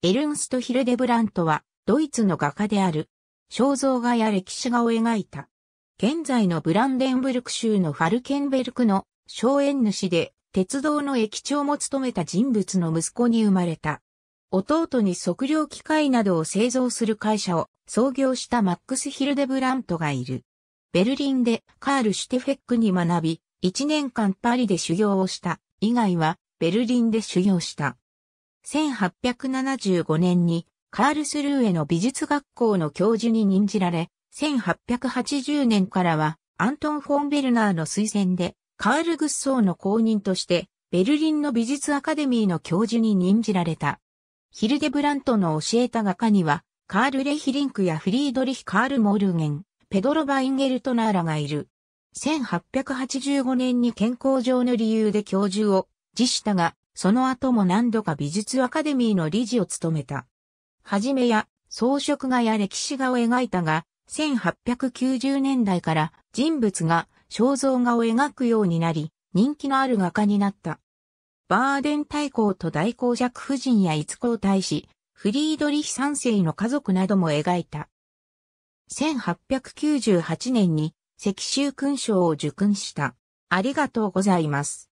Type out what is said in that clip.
エルンスト・ヒルデブラントは、ドイツの画家である。肖像画や歴史画を描いた。現在のブランデンブルク州のファルケンベルクの荘園主で、鉄道の駅長も務めた人物の息子に生まれた。弟に測量機械などを製造する会社を創業したマックス・ヒルデブラントがいる。ベルリンでカール・シュテフェックに学び、1年間パリで修行をした。以外はベルリンで修行した。1875年にカールスルーへの美術学校の教授に任じられ、1880年からはアントン・フォン・ベルナーの推薦でカール・グッソーの公認としてベルリンの美術アカデミーの教授に任じられた。ヒルデブラントの教えた画家にはカール・レヒリンクやフリードリヒ・カール・モルゲン、ペドロ・バインゲルトナーラがいる。1885年に健康上の理由で教授を辞したが、その後も何度か美術アカデミーの理事を務めた。はじめや装飾画や歴史画を描いたが、1890年代から人物が肖像画を描くようになり、人気のある画家になった。バーデン大公と大公爵夫人や一皇太子、フリードリヒ三世の家族なども描いた。1898年に赤州勲章を受勲した。ありがとうございます。